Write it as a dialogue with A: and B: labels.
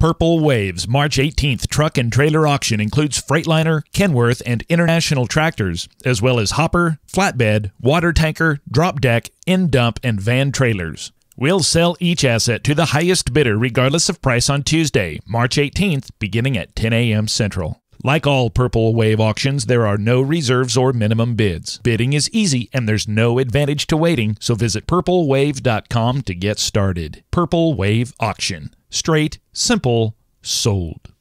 A: Purple Waves March 18th truck and trailer auction includes Freightliner, Kenworth, and International tractors, as well as hopper, flatbed, water tanker, drop deck, end dump, and van trailers. We'll sell each asset to the highest bidder regardless of price on Tuesday, March 18th, beginning at 10 a.m. Central. Like all Purple Wave auctions, there are no reserves or minimum bids. Bidding is easy and there's no advantage to waiting, so visit purplewave.com to get started. Purple Wave Auction. Straight, simple, sold.